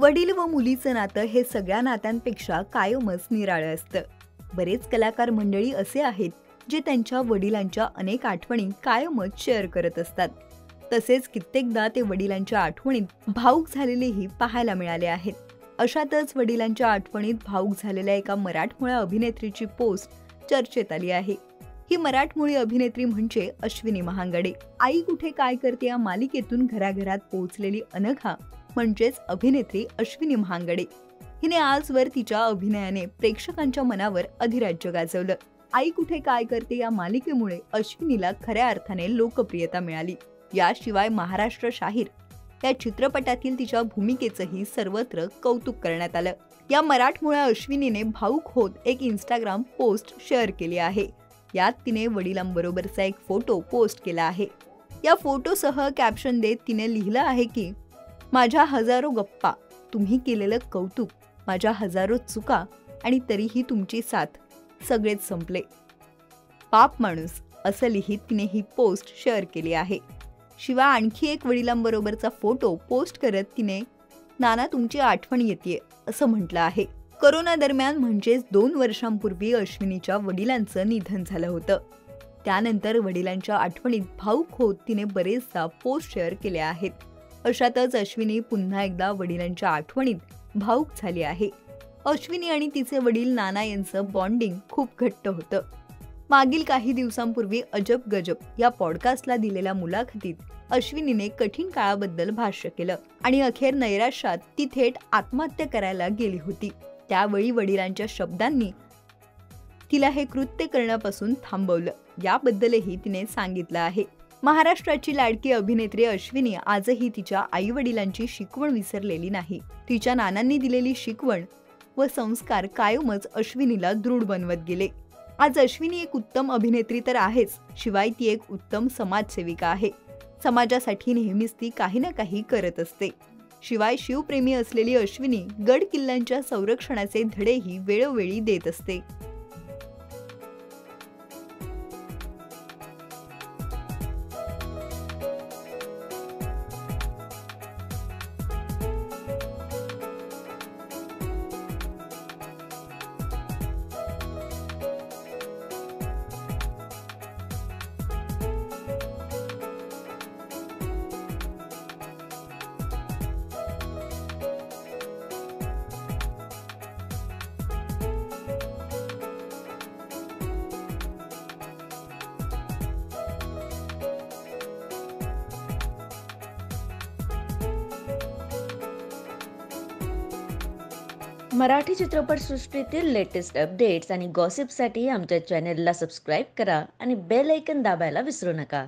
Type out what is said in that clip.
वडील व मुलीचं नातं हे सगळ्या नात्यांपेक्षा कायमच निराळं असतं. बरेच कलाकार मंडळी असे आहेत जे त्यांच्या वडिलांच्या अनेक आठवणी कायमच शेअर करत असतात. तसेच कित्येकदा ते वडिलांच्या आठवणीत भाऊक झालेलेही पाहायला मिळाले आहेत. अशातच वडिलांच्या आठवणीत भाऊक झालेल्या एका मराठमोळ्या अभिनेत्रीची पोस्ट चर्चेत आली आहे. ही मराठमोळी अभिनेत्री म्हणजे अश्विनी महांगडे. आई कुठे काय करते या मालिकेतून घराघरात पोहोचलेली अनघा म्हणजेच अभिनेत्री अश्विनी महांगडे. हिने आजवर तिच्या अभिनयाने प्रेक्षकांच्या मनावर अधिराज्य गाजवलं. आई कुठे काय करते या मालिकेमुळे अश्विनीला खऱ्या अर्थाने लोकप्रियता मिळाली. याशिवाय महाराष्ट्र शाहीर या चित्रपटातील तिच्या भूमिकेचंही सर्वत्र कौतुक करण्यात आलं. या मराठमोळ्या अश्विनीने भाऊक होत एक इंस्टाग्राम पोस्ट शेअर केली आहे. यात तिने वडिलांबरोबरचा एक फोटो पोस्ट केला आहे. या फोटोसह कॅप्शन देत तिने लिहिलं आहे की माझ्या हजारो गप्पा तुम्ही केलेलं कौतुक माझ्या हजारो चुका आणि तरीही तुमची साथ सगळेच संपले. पाप माणूस असं लिहित तिने ही पोस्ट शेअर केली आहे. शिवाय आणखी एक वडिलांबरोबरचा फोटो पोस्ट करत तिने नाना तुमची आठवण येते असं म्हटलं आहे. करोना दरम्यान म्हणजेच दोन वर्षांपूर्वी अश्विनीच्या वडिलांचं निधन झालं होतं. त्यानंतर वडिलांच्या आठवणीत भाऊक होत तिने बरेचदा पोस्ट शेअर केल्या आहेत. अशातच अश्विनी पुन्हा एकदा वडिलांच्या आठवणीत भाऊक झाली आहे. अश्विनी आणि तिचे वडील नाना यांचं बॉन्डिंग खूप घट्ट होतं. मागील काही दिवसांपूर्वी अजब गजब या पॉडकास्टला दिलेल्या मुलाखतीत अश्विनीने कठीण काळाबद्दल भाष्य केलं आणि अखेर नैराश्यात ती थेट आत्महत्या करायला गेली होती. त्यावेळी वडिलांच्या शब्दांनी तिला हे कृत्य करण्यापासून थांबवलं. याबद्दलही तिने सांगितलं आहे. महाराष्ट्राची लाडकी अभिनेत्री अश्विनी आजही तिच्या आई वडिलांची शिकवण विसरलेली नाही. तिच्या नानांनी दिलेली शिकवण व संस्कार कायमच अश्विनीला दृढ बनवत गेले. आज अश्विनी एक उत्तम अभिनेत्री तर आहेच शिवाय ती एक उत्तम समाजसेविका आहे. समाजासाठी नेहमीच ती काही ना काही करत असते. शिवाय शिवप्रेमी असलेली अश्विनी गड किल्ल्यांच्या संरक्षणाचे धडेही वेळोवेळी देत असते. मराठी चित्रपटसृष्टीतील लेटेस्ट अपडेट्स आणि गॉसिपसाठी आमच्या चॅनेलला सबस्क्राईब करा आणि बेल ऐकन दाबायला विसरू नका.